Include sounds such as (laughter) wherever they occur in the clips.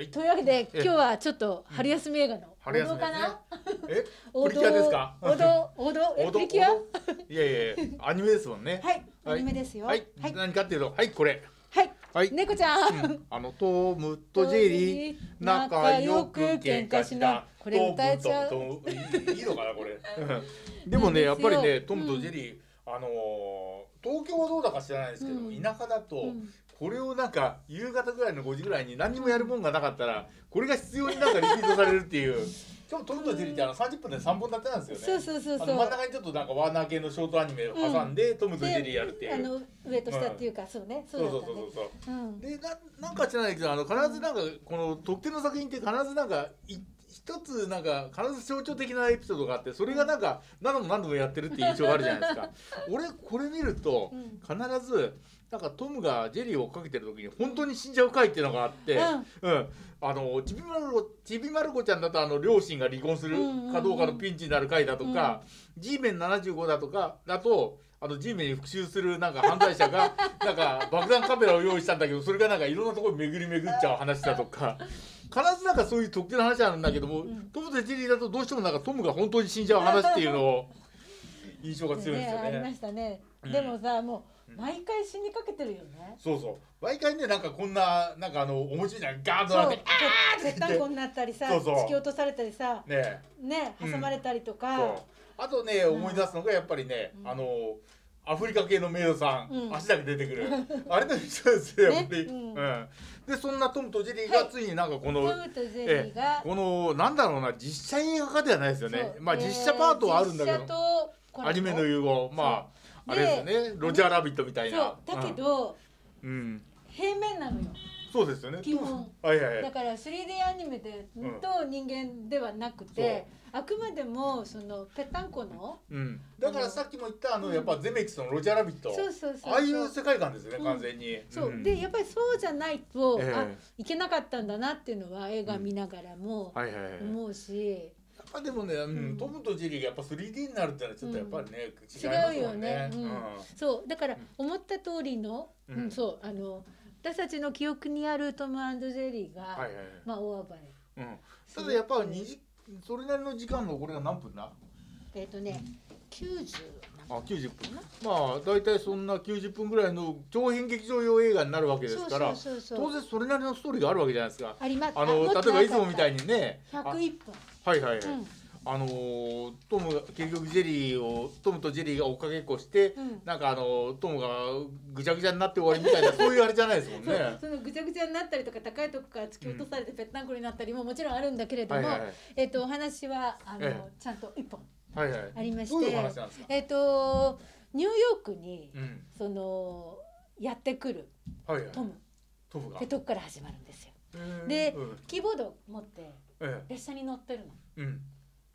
はい。というわけで今日はちょっと春休み映画の王道かな、え？(laughs) 王プリキュアですか？王道？(laughs) 王道？プリキュア？いやいや (laughs) アニメですもんね。はいはい。アニメですよ。はい、はい。何かっていうとはいこれ。はい。はい、猫ちゃん、うん。あのトムとジェリー仲良く喧嘩しな。これ歌えちゃう。いいのかなこれ。うんでもねやっぱりねトムとジェリー、あのー東京はどうだか知らないですけど、うん。田舎だと、うんこれをなんか夕方ぐらいの5時ぐらいに何にもやるもんがなかったらこれが必要になんかリピートされるっていう。しかもトムとジェリーってあの30分で3本立てなんですよね。そうそうそうそう。あの真ん中にちょっとなんかワーナー系のショートアニメを挟んで、トムとジェリーやるっていう。あの上と下っていうか、そうね。そそううだったね。そうそうそうそう。うん。でななんか知らないけどあの必ずなんかこの特定の作品って必ずなんかい一つなんか必ず象徴的なエピソードがあってそれがなんか何度も何度もやってるっていう印象があるじゃないですか。(laughs) 俺これ見るとうん。必ずなんかトムがジェリーを追っかけてる時に本当に死んじゃう回っていうのがあって、うん。あのちびまる子ちびまる子ちゃんだとあの両親が離婚するかどうかのピンチになる回だとか、G メン75だとかだとあの G メンに復讐するなんか犯罪者がなんか爆弾カメラを用意したんだけどそれがなんかいろんなところに巡り巡っちゃう話だとか。必ずなんかそういう特定の話なんだけども、んトムとジェリーだとどうしてもなんかトムが本当に死んじゃう話っていうのを印象が強いんですよありまね。したね、うんでもさもううん毎回死にかけてるよね、そうそう。毎回ねなんかこんななんかあの面白いじゃんガーンとなってぺったんこになったりさそうそう。突き落とされたりさね。ねうん挟まれたりとか、そう。あとね思い出すのがやっぱりね、うん。あのアフリカ系のメイドさん、うん。足だけ出てくる。(laughs) あれと一緒ですよ、ね。やっぱり、ううん。んでそんなトムとジェリーがついになんかこの、トムとジェリーが、このなんだろうな実写映画化ではないですよね。まあ実写パートはあるんだけど、実写とこれアニメの融合。まああれですよね。ロジャーラビットみたいそなうだけ、ど、うん。うん。平面なのよ。そうですよね。基本はいはいはい。だから 3D アニメでと人間ではなくて、あくまでもそのぺったんこのうん、だからさっきも言ったあの、うんやっぱゼメキスのロジャーラビット。そうそうそうああいう世界観ですよね、うん。完全に。そう、ん。でやっぱりそうじゃないと、ええ。あいけなかったんだなっていうのは映画見ながらもはいはいはい。思うし、ぱでもね、うんうん。トムとジェリーがやっぱ 3D になるってのはちょっとやっぱりね、違います違うよね、そう。だから思った通りの、ううんんそう。あの私たちの記憶にあるトムジェリーが、はいはいはい。まあ大暴れ。うん。ただやっぱ二時それなりの時間のこれが何分だ？えっ、とね90あ、90分。まあ大体そんな90分ぐらいの長編劇場用映画になるわけですから、当然それなりのストーリーがあるわけじゃないですか。ありますあの例えばいつもみたいににね、あ101分はいはいはい。うんあのートムが結局ジェリーをトムとジェリーが追っかけっこして、うんなんかあのトムがぐちゃぐちゃになって終わりみたいな (laughs) そういうあれじゃないですもんね。そのぐちゃぐちゃになったりとか高いとこから突き落とされてぺったんこになったりももちろんあるんだけれども。えっ、とお話はあの、えちゃんと一本。ありまして。えっ、とニューヨークに、うん。そのやってくるはいはい。トムトムがって。とこから始まるんですよ。でうんキーボードを持ってえ列車に乗ってるのえ。うん。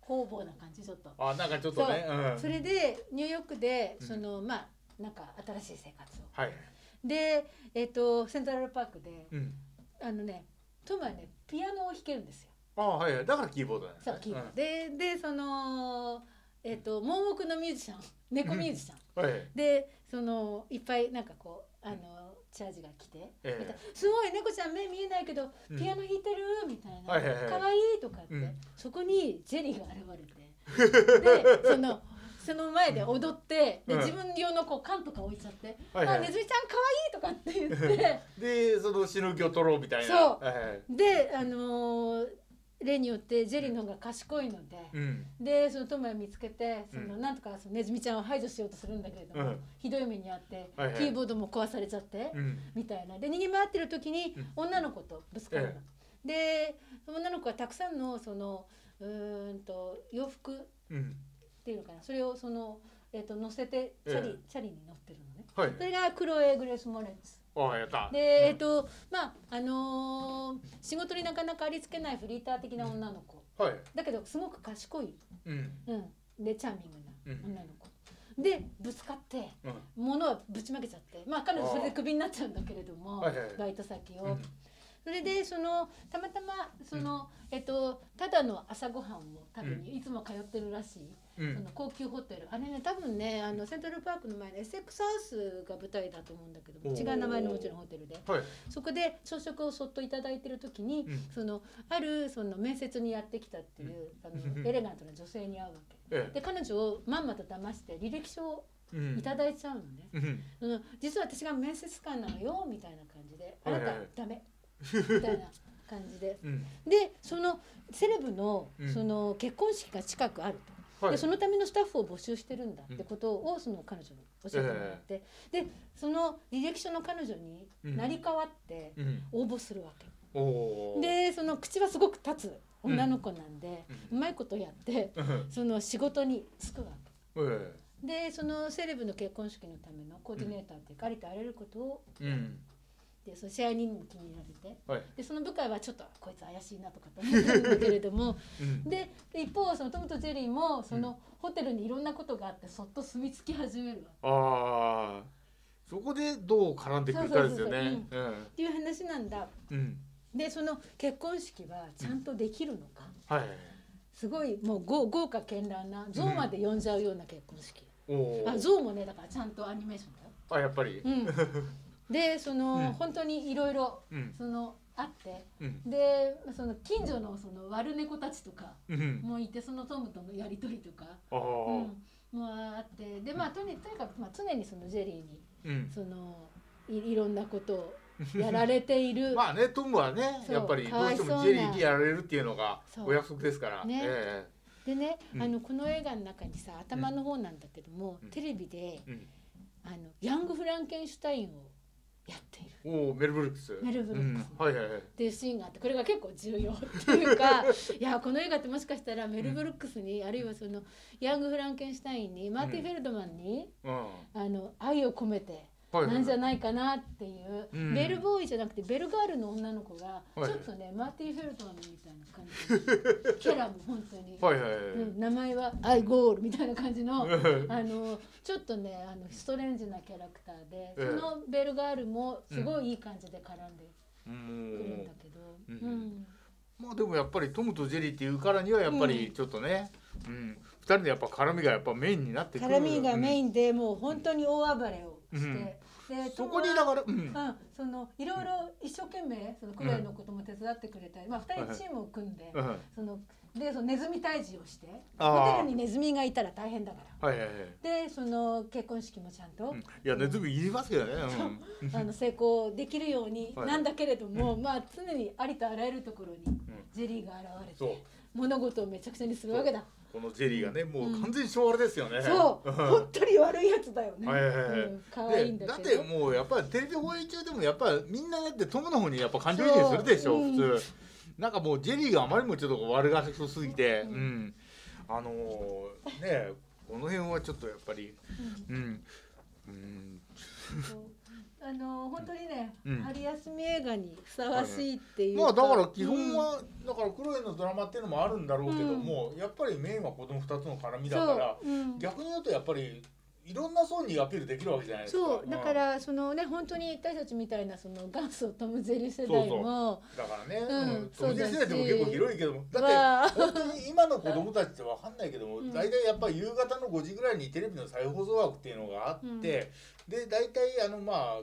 工房な感じちょっと。あ、なんかちょっとね。うん。それでニューヨークでうんその、まあなんか新しい生活を。はい。でえっ、とセントラルパークでうん。あのねトムはねピアノを弾けるんですよ。あ、はいはい。だからキーボードなんですね。そうキーボード、ででそのえっ、と盲目のミュージシャン。(laughs) 猫ミュージシャン、うん。はいはい。でそのいっぱいなんかこうあのチャージが来て、ええ。またすごい猫ちゃん目見えないけどうん。ピアノ弾いてる？みたいな、はいはいはい。可愛いとかって、うん。そこにジェリーが現れて。(laughs) でそのその前で踊って、でうん。自分用のこう缶とか置いちゃって「はいはい。あネズミちゃん可愛いとかって言って。(laughs) で、その死ぬ気を取ろうみたいな。そう。はいはい。であのー例によってジェリーの方が賢いので、うん。でそのトムを見つけてその、うんなんとかそのネズミちゃんを排除しようとするんだけれども、うんひどい目にあって、はいはいキーボードも壊されちゃって、うん。みたいなで逃げ回ってる時にうん女の子とぶつかるの。で女の子はたくさんのそのうーんと洋服っうん。ていうのかなそれをその、えー、と乗せてチャリ、えチャリに乗ってるのね。はいそ。れがクロエ・グレース・モレンツ。あ、やった。で、えっ、とまああのー仕事になかなかありつけないフリーター的な女の子。はい。だけどすごく賢い、うん。うん、でチャーミングうん。な女の子、でぶつかってうん。物はぶちまけちゃって。まあ彼女それでクビになっちゃうんだけれども、はいはい。バイト先を、うんそれでそのたまたまその、えっとただの朝ごはんを食べにいつも通ってるらしい、うん。その高級ホテル。あれね多分ねあのセントラルパークの前の SX ハウスが舞台だと思うんだけど違う名前のもちろんホテルで。はい。そこで朝食をそっといただいてる時に、うん。そのあるその面接にやってきたっていう、あうん。のエレガントな女性に会うわけ。えで彼女をまんまと騙して履歴書をえうん。いただいちゃうのね、うん。実は私が面接官なのよみたいな感じで「あなたはい。ダメ」みたいな感じで。うん。でそのセレブのうん。その結婚式が近くあると、はい。でそのためのスタッフを募集してるんだってことをその彼女に教えてもらって、でその履歴書の彼女に成り代わってうん。応募するわけ、おおでその口はすごく立つ女の子なんで、ううまいことやってうん。その仕事に就くわえけでそのセレブの結婚式のためのコーディネーターっていうかありとあらゆることをでその支配人にも気に入られて。はい。でその部下はちょっとこいつ怪しいなとかと思ってるんだけれども。うん。でで一方そのトムとジェリーもそのホテルにいろんなことがあってそっと住み着き始めるわ。ああそこでどう絡んでくるかですよね。うん。っていう話なんだ。うん。でその結婚式はちゃんとできるのか、はい。すごいもう豪豪華絢爛な象まで呼んじゃうような結婚式、あ象もねだからちゃんとアニメーションだよ。あやっぱり。うん、(laughs) でその、うん。本当にいろいろうん。そのあってうん。でその近所のその悪猫たちとかうん。もいてそのトムとのやり取りとか、うん、もあってでまあとにとにかく、まあ、常にそのジェリーにうん。そのいいろんなことをやられている。(laughs) まあねトムはねやっぱりどうしてもジェリーにやられるっていうのがお約束ですから。ね。えでね、うん。あのこの映画の中にさ頭の方なんだけども、うん。テレビであのヤング・フランケンシュタインをやっている。おおメルブルックス。メルブルックス。うん。はいはいはい。っていうシーンがあってこれが結構重要っていうか (laughs) いやこの映画ってもしかしたらメル・ブルックスに、あるいはそのヤング・フランケンシュタインにマーティ・フェルドマンに、うん。あの愛を込めてなんじゃないかなっていう、うん。ベルボーイじゃなくてベルガールの女の子がちょはいっとね、マーティー・フェルトマンみたいな感じ (laughs) キャラも本当に、はいはいはい。うん名前はアイ・ゴールみたいな感じのうん (laughs) あのちょっとねあのストレンジなキャラクターで、ええ。そのベルガールもすごいいい感じで絡んでうくるんだけど、うん。うん。まあでもやっぱりトムとジェリーっていうからにはやっぱりちょっとね、うん。二人のやっぱ絡みがやっぱメインになってくる。絡みがメイン、ンでもう本当に大暴れをして、うんでそこにだから、うん。うん、そのいろいろ一生懸命そのクレイのことも手伝ってくれたり、まあ二人チームを組んで、うん。そのでそのネズミ退治をしてホテルにネズミがいたら大変だから。はいはいはい、でその結婚式もちゃんと、うん。いやネズミいりますけどね、うん。(laughs) あの成功できるようにはい。なんだけれども、まあ常にありとあらゆるところにジェリーが現れて物事をめちゃくちゃにするわけだ。このジェリーがねもううん完全に昭和ですよね、そう。うん。本当に悪いやつだよね、はいはいはい。うん、可愛いんでだっだけどてもうやっぱりテレビ放映中でもやっぱりみんなだってトムの方にやっぱ感情移入するでしょ、そう普通、なんかもうジェリーがあまりにもちょっと悪がらすぎて、ううん。んあのーねこの辺はちょっとやっぱり。うん、うん、そうあの本当にね、うん。春休み映画にふさわしいっていうまあだから基本は、だからクロエのドラマっていうのもあるんだろうけどうん。も、やっぱりメインはこの2つの絡みうんだから逆に言うとやっぱりいろんな層にアピールできるわけじゃないですか。そう。だからそのね本当に私たちみたいなその元祖トム・ゼリ世代も。だからね、うん。うん、トム・ジェそうだし世代でも結構広いけどもだって (laughs) 本当に今の子供たちってわかんないけども、うん。大体やっぱり夕方の5時ぐらいにテレビの再放送枠っていうのがあって、うん。で大体あのまあ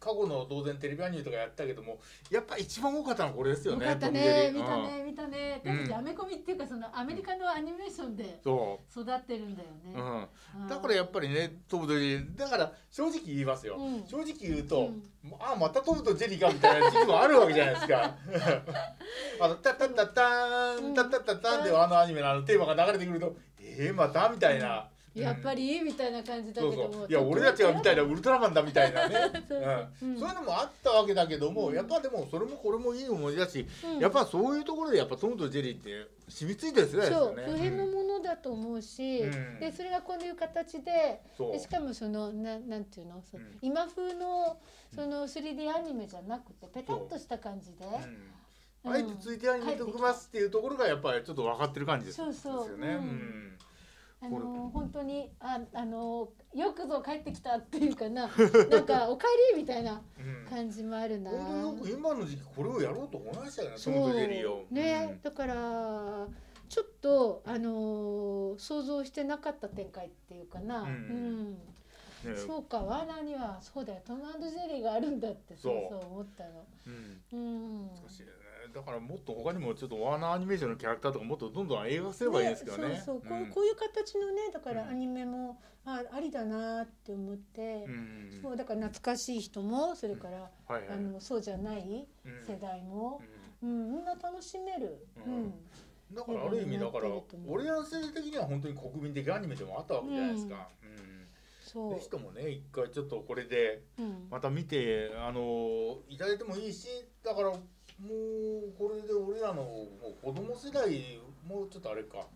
過去の当然テレビアニメとかやったけどもやっぱ一番多かったのはこれですよねよかったね見たね見たね。うん。私たちアメコミっていうかそのアメリカのアニメーションでそ育ってるんだよね。だからやっぱりねトムとジェリーだから正直言いますよ、うん。正直言うと、うん。あまたトムとジェリーかみたいな時期もあるわけじゃないですか。(laughs) あの「タッタッタッターンタッタッタッターン」であのアニメのあのテーマが流れてくると「えー、また?」みたいな、やっぱりみたいな感じだけそうどもそういや俺たちが見たいなウルトラマンだみたいなね。(laughs) そういうのもあったわけだけども、うん。やっぱでもそれもこれもいい思い出だし、うん。やっぱそういうところでやっぱトムとジェリーって染みついてる世代ですそうよね。普遍のものだと思うし、うん。でそれがこういう形でそう。でしかもそのななんていうの、今風のその 3D アニメじゃなくてペタッとした感じで、う。ん。あえてついてアニメときますっていうところがやっぱりちょっと分かってる感じですそうそう。ですよね。うん。うんあの本当にああのよくぞ帰ってきたっていうかな (laughs) なんかお帰りみたいな感じもあるな。本当よく今の時期これをやろうと思いましたよね。そうね、うん、だからちょっとあの想像してなかった展開っていうかな。うん、うんね、そうかワーナーにはそうだよトムジェリーがあるんだってそうそう思ったの。うん、うん、難しいね。だからもっと他にもちょっとワーナーアニメーションのキャラクターとかもっとどんどん映画すればいいですけどね。ねそうそう、うん、こうこういう形のねだからアニメも、あありだなって思って、うん、そうだから懐かしい人もそれから、はいはい、あのそうじゃない世代も、うん。みんな楽しめる。うん。だからある意味だから俺ら世代的には本当に国民的アニメでもあったわけじゃないですか。うん。ぜひともね一回ちょっとこれでまた見て、あのいただいてもいいしだからもうこれで俺らのもう子供世代もうちょっとあれか。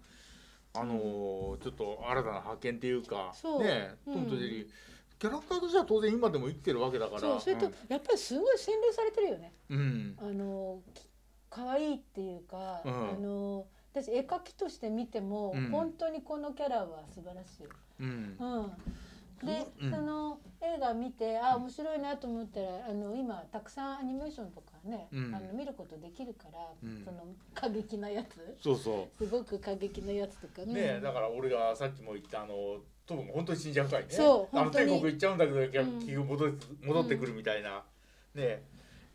あのー、ちょっと新たな発見っていうか。ねトムとジェリー、キャラクターとしては当然今でも生きてるわけだから。そうそれと、うん、やっぱりすごい洗練されてるよね、うん、あの可愛いっていうか、うん、あの私絵描きとして見ても、うん、本当にこのキャラは素晴らしい、うん、うん、で、うん、その映画見てあ面白いなと思ったらあの今たくさんアニメーションとかね、うん、あの見ることできるから、うん、その過激なやつ。そうそう。すごく過激なやつとかね。ねだから俺がさっきも言ったあのトム本当に死んじゃうかいね。そうあの天国行っちゃうんだけど結局戻戻ってくるみたいな、ね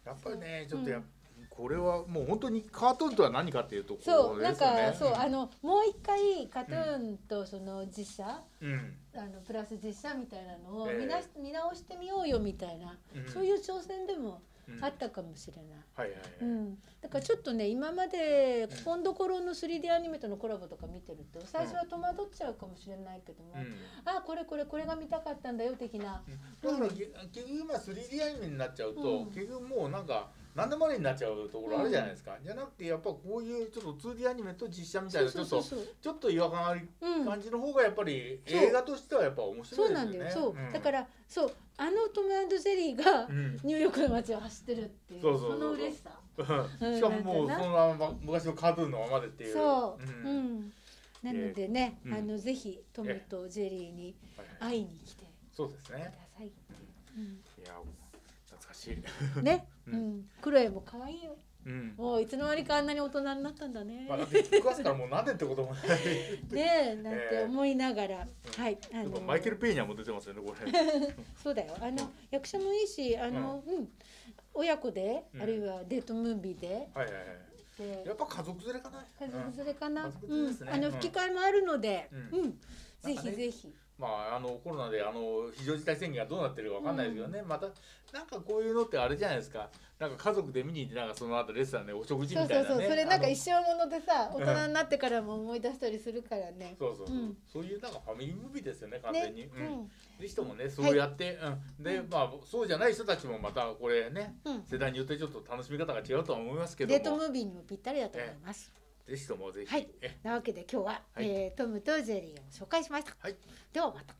やっぱりねちょっとやっぱこれはもう本当にカートゥーンとは何かっていうと、ね、そうなんかそうあのもう一回カートゥーンとその実写、うん、あのプラス実写みたいなのを見な、えー、見直してみようよみたいな、うん、そういう挑戦でもあったかもしれない。はいはいはい。うん。だからちょっとね今まで今度ころの 3D アニメとのコラボとか見てると最初は戸惑っちゃうかもしれないけども、うん、あこれこれこれが見たかったんだよ的な。だから結局今 3D アニメになっちゃうと、結局もうなんか。何でもありになっちゃうところあるじゃないですか、うん、じゃなくてやっぱこういうちょっと 2D アニメと実写みたいなちょっとちょっと違和感ある感じの方がやっぱり映画としてはやっぱ面白いですよね。そうなんだよそう、うん、だからそうあのトムジェリーがニューヨークの街を走ってるっていう、その嬉しさ。しかももうそのまま昔のカートゥーンのままでっていう。そう。うん。なのでね、あのぜひトムとジェリーに会いに来て。ください。うん、いやしいね、(laughs) うん、クロエも可愛いよ。うん、もういつの間にかあんなに大人になったんだね。まあ、だってクラスからもうなんでってこともない。(laughs) ねえ、なんて思いながら、えー、はい、あのマイケルペーニャも出てますよね、これ。(laughs) そうだよ、あの、役者もいいし、あの、うん、うん、親子で、あるいはデートムービーで。はいはいはい。やっぱ家族連れかな。家族連れかな。うん、あの吹き替えもあるので、うん、ぜひぜひ。まあ、あのコロナであの非常事態宣言がどうなってるかわかんないですけどね、うん、またなんかこういうのってあれじゃないですか。なんか家族で見に行ってなんかその後レストランでお食事みたいな、ね、そうそうそう。それなんか一生ものでさ大人になってからも思い出したりするからね、そうそうそう、うん、そういうなんかファミリームービーですよね完全に、ね、うん、ぜひともねそうやって、はい、うん、で、まあそうじゃない人たちもまたこれね、世代によってちょっと楽しみ方が違うとは思いますけどデートムービーにもぴったりだと思います、ぜひともぜひ。はい。なわけで今日は、はい、えー、トムとジェリーを紹介しました。はい。ではまた。